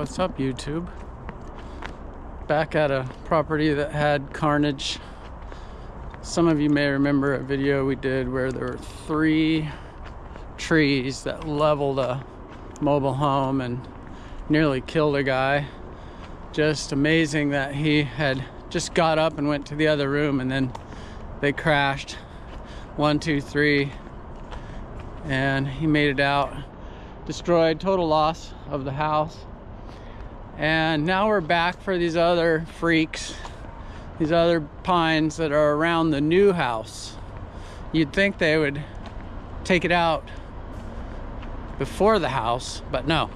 What's up, YouTube? Back at a property that had carnage. Some of you may remember a video we did where there were three trees that leveled a mobile home and nearly killed a guy. Just amazing that he had just got up and went to the other room and then they crashed. One, two, three. And he made it out. Destroyed, total loss of the house. And now we're back for these other freaks, these other pines that are around the new house. You'd think they would take it out before the house, but no.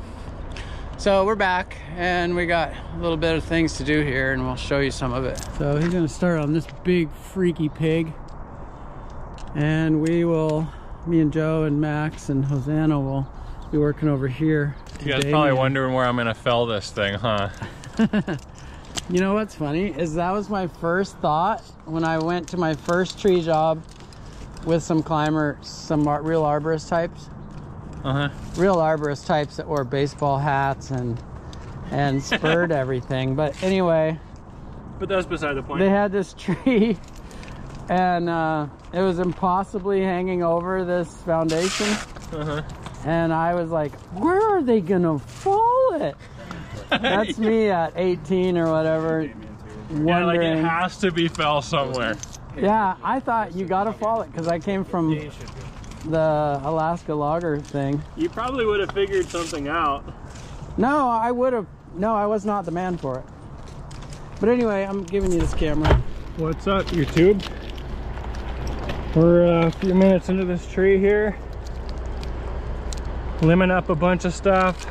So we're back and we got a little bit of things to do here and we'll show you some of it. So he's gonna start on this big freaky pig and we will, me and Joe and Max and Hosanna will be working over here. You guys probably wondering where I'm gonna fell this thing, huh? You know what's funny is that was my first thought when I went to my first tree job with some climber, some real arborist types, Uh huh. real arborist types that wore baseball hats and and spurred everything. But anyway, But that's beside the point. they had this tree and uh, it was impossibly hanging over this foundation. Uh huh. And I was like, where are they gonna fall it? That's me at 18 or whatever. Yeah, like it has to be fell somewhere. Yeah, I thought you gotta fall it because I came from the Alaska logger thing. You probably would have figured something out. No, I would have. No, I was not the man for it. But anyway, I'm giving you this camera. What's up, YouTube? We're uh, a few minutes into this tree here. Limbing up a bunch of stuff.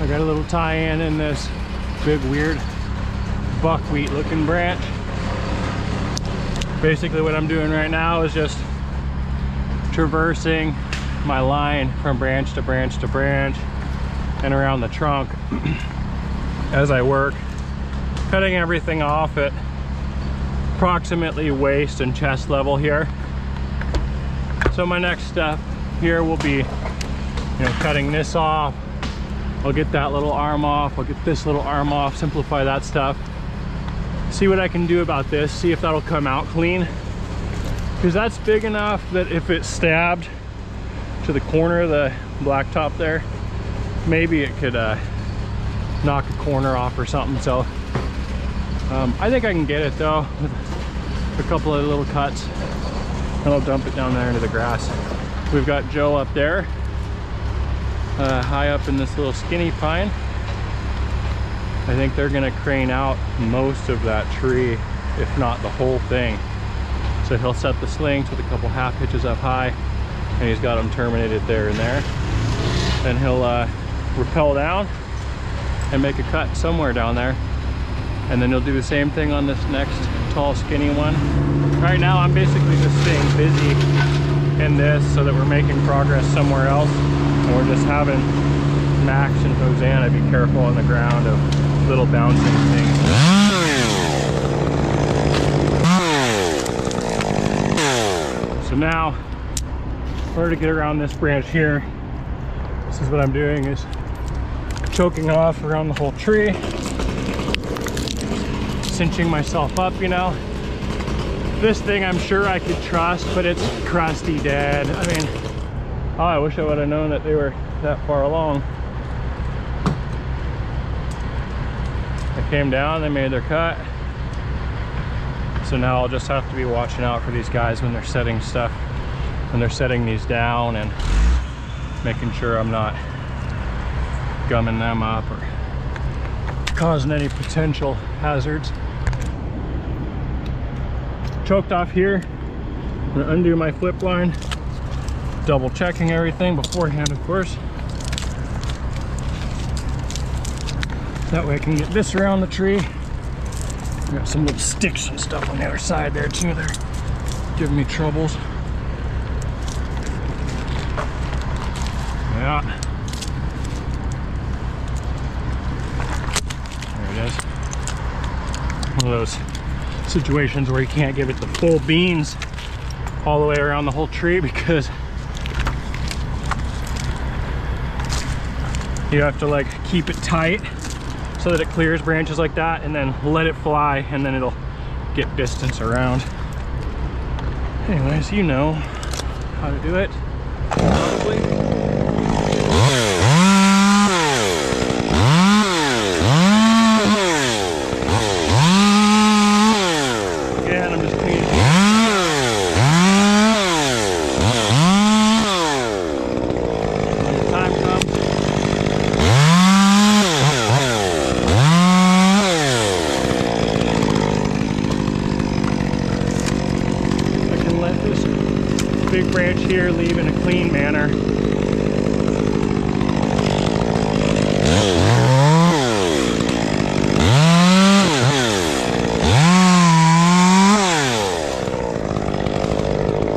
I got a little tie-in in this big weird buckwheat looking branch. Basically what I'm doing right now is just traversing my line from branch to branch to branch and around the trunk as I work cutting everything off at approximately waist and chest level here. So my next step here we'll be, you know, cutting this off. I'll get that little arm off. I'll get this little arm off, simplify that stuff. See what I can do about this, see if that'll come out clean. Because that's big enough that if it stabbed to the corner of the blacktop there, maybe it could uh, knock a corner off or something. So um, I think I can get it though with a couple of little cuts and I'll dump it down there into the grass. We've got Joe up there, uh, high up in this little skinny pine. I think they're gonna crane out most of that tree, if not the whole thing. So he'll set the slings with a couple half hitches up high and he's got them terminated there and there. Then he'll uh, rappel down and make a cut somewhere down there and then he'll do the same thing on this next tall skinny one right now i'm basically just staying busy in this so that we're making progress somewhere else and we're just having max and hosanna be careful on the ground of little bouncing things so now in order to get around this branch here this is what i'm doing is choking off around the whole tree cinching myself up, you know. This thing I'm sure I could trust, but it's crusty dead. I mean, oh, I wish I would have known that they were that far along. They came down, they made their cut. So now I'll just have to be watching out for these guys when they're setting stuff, when they're setting these down and making sure I'm not gumming them up or causing any potential hazards. Choked off here. I'm gonna undo my flip line, double checking everything beforehand, of course. That way I can get this around the tree. Got some little sticks and stuff on the other side there too. They're giving me troubles. Yeah. There it is. One of those situations where you can't give it the full beans all the way around the whole tree because you have to like keep it tight so that it clears branches like that and then let it fly and then it'll get distance around. Anyways, you know how to do it, probably. Again, I'm just cleaning. When the time comes, I can let this branch here leave in a clean manner.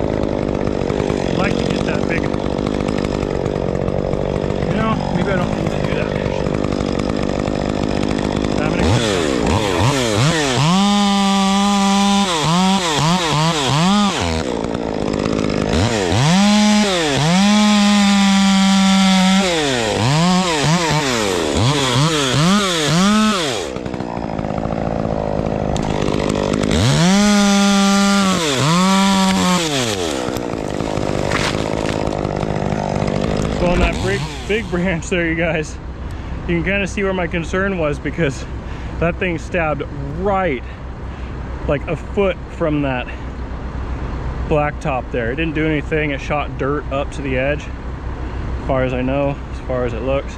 I'd like to get that big. You know, maybe I don't need to do that. actually. I'm gonna- So on that big, branch there, you guys, you can kind of see where my concern was because that thing stabbed right like a foot from that blacktop there. It didn't do anything. It shot dirt up to the edge, as far as I know, as far as it looks.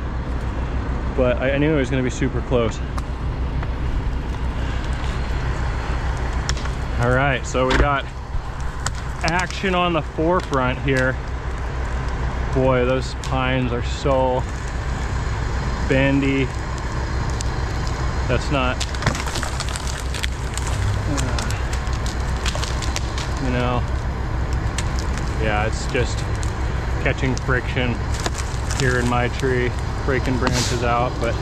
But I, I knew it was going to be super close. All right, so we got action on the forefront here. Boy, those pines are so bendy. That's not, uh, you know, yeah, it's just catching friction here in my tree, breaking branches out, but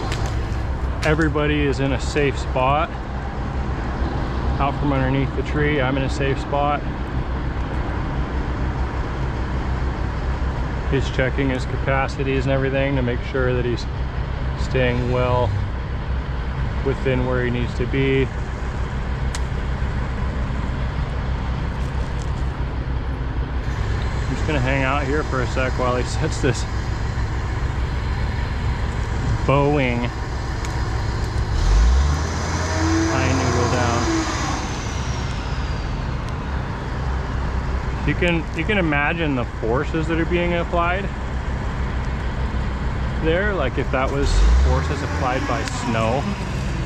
everybody is in a safe spot. Out from underneath the tree, I'm in a safe spot. He's checking his capacities and everything to make sure that he's staying well within where he needs to be. I'm just gonna hang out here for a sec while he sets this bowing pine noodle down. You can you can imagine the forces that are being applied there, like if that was forces applied by snow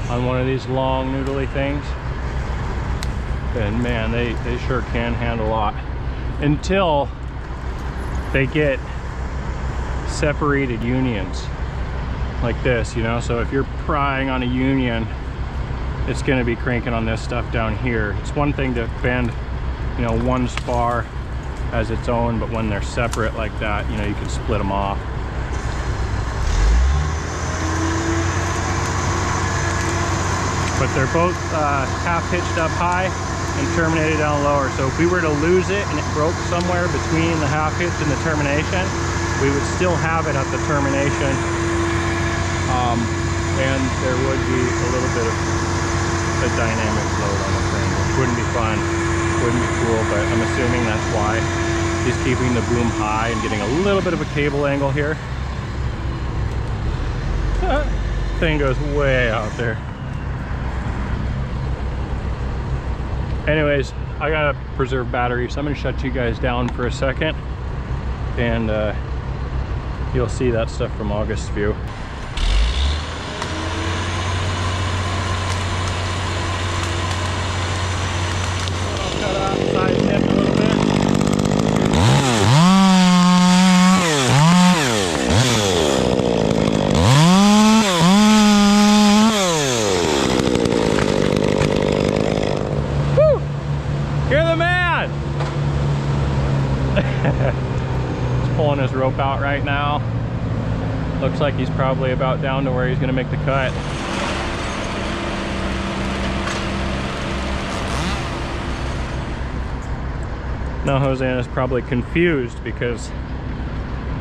on one of these long noodly things. Then man, they, they sure can handle a lot. Until they get separated unions like this, you know. So if you're prying on a union, it's gonna be cranking on this stuff down here. It's one thing to bend you know, one spar as its own, but when they're separate like that, you know, you can split them off. But they're both uh, half hitched up high and terminated down lower. So if we were to lose it and it broke somewhere between the half hitch and the termination, we would still have it at the termination. Um, and there would be a little bit of a dynamic load on the thing, which wouldn't be fun wouldn't be cool, but I'm assuming that's why he's keeping the boom high and getting a little bit of a cable angle here. Thing goes way out there. Anyways, I gotta preserve battery, so I'm gonna shut you guys down for a second and uh, you'll see that stuff from August's view. Cut off the side tip a little bit. Woo! You're he's pulling his rope out right now. Looks like he's probably about down to where he's gonna make the cut. Now Hosanna's probably confused because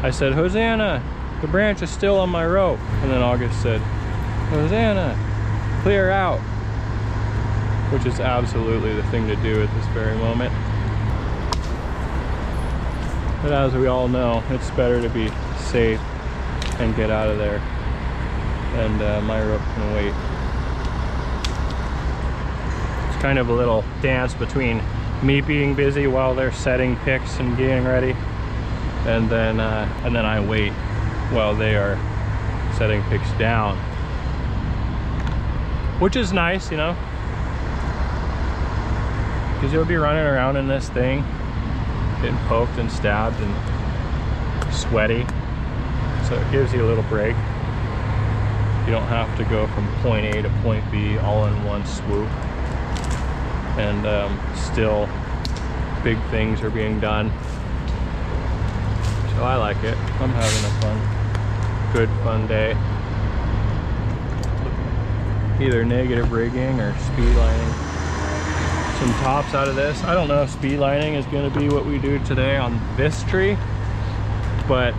I said, Hosanna, the branch is still on my rope. And then August said, Hosanna, clear out. Which is absolutely the thing to do at this very moment. But as we all know, it's better to be safe and get out of there. And uh, my rope can wait. It's kind of a little dance between me being busy while they're setting picks and getting ready, and then uh, and then I wait while they are setting picks down, which is nice, you know, because you'll be running around in this thing, getting poked and stabbed and sweaty, so it gives you a little break. You don't have to go from point A to point B all in one swoop and um, still big things are being done. So I like it. I'm having a fun, good fun day. Either negative rigging or speed lining some tops out of this. I don't know if speed lining is going to be what we do today on this tree, but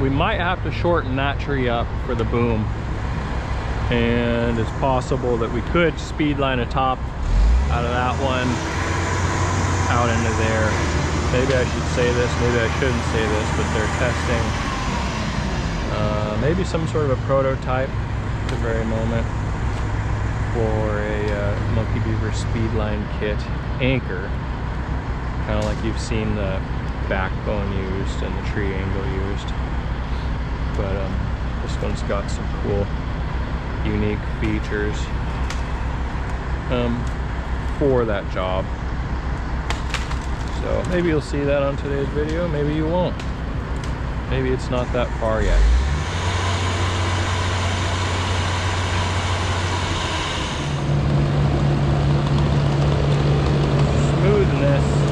we might have to shorten that tree up for the boom. And it's possible that we could speed line a top out of that one out into there. Maybe I should say this, maybe I shouldn't say this, but they're testing uh, maybe some sort of a prototype at the very moment for a uh, Monkey Beaver Speedline kit anchor. Kind of like you've seen the backbone used and the tree angle used. But um, this one's got some cool, unique features. Um, for that job. So maybe you'll see that on today's video, maybe you won't. Maybe it's not that far yet. Smoothness.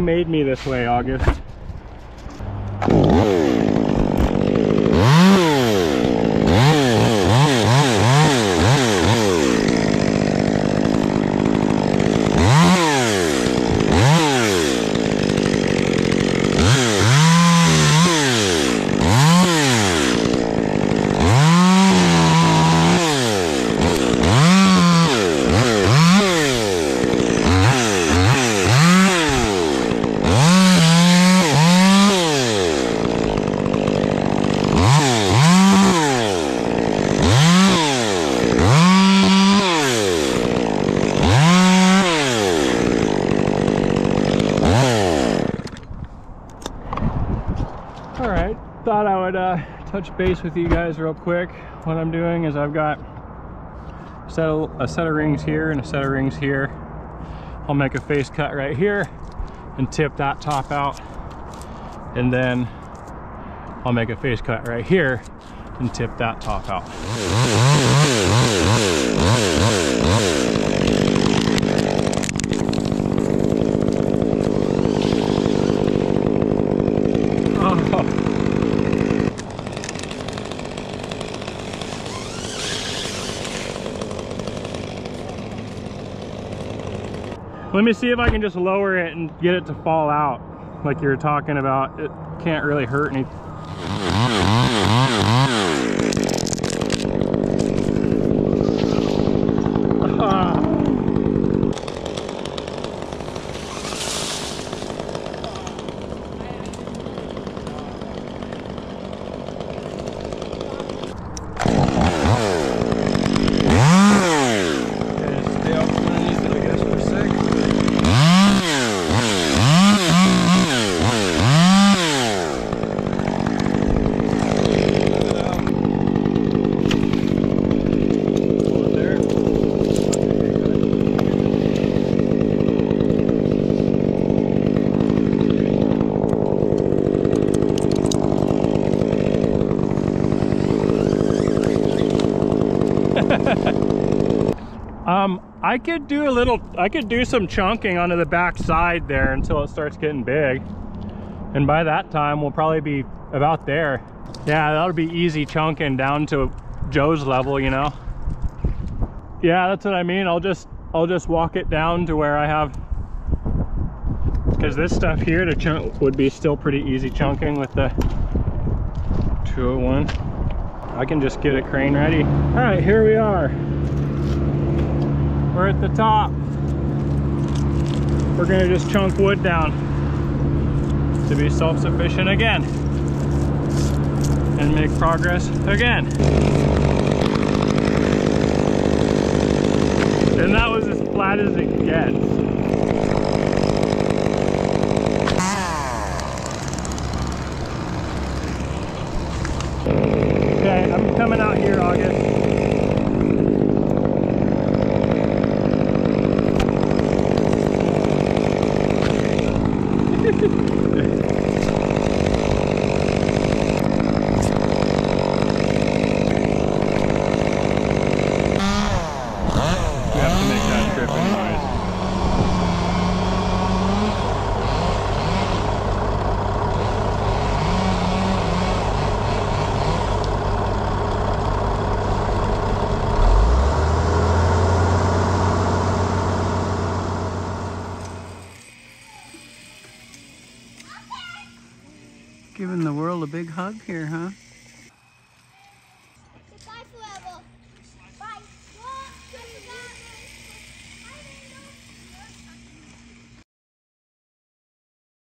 Made me this way, August. All right, thought I would uh, touch base with you guys real quick. What I'm doing is I've got a set, of, a set of rings here and a set of rings here. I'll make a face cut right here and tip that top out. And then I'll make a face cut right here and tip that top out. Let me see if I can just lower it and get it to fall out like you were talking about. It can't really hurt anything. I could do a little, I could do some chunking onto the back side there until it starts getting big. And by that time, we'll probably be about there. Yeah, that'll be easy chunking down to Joe's level, you know? Yeah, that's what I mean. I'll just, I'll just walk it down to where I have, because this stuff here to chunk would be still pretty easy chunking with the 201. I can just get it crane ready. All right, here we are. We're at the top. We're gonna just chunk wood down to be self-sufficient again and make progress again. And that was as flat as it gets. Okay, I'm coming out here, August. You have to make that tripping noise. Giving the world a big hug here, huh?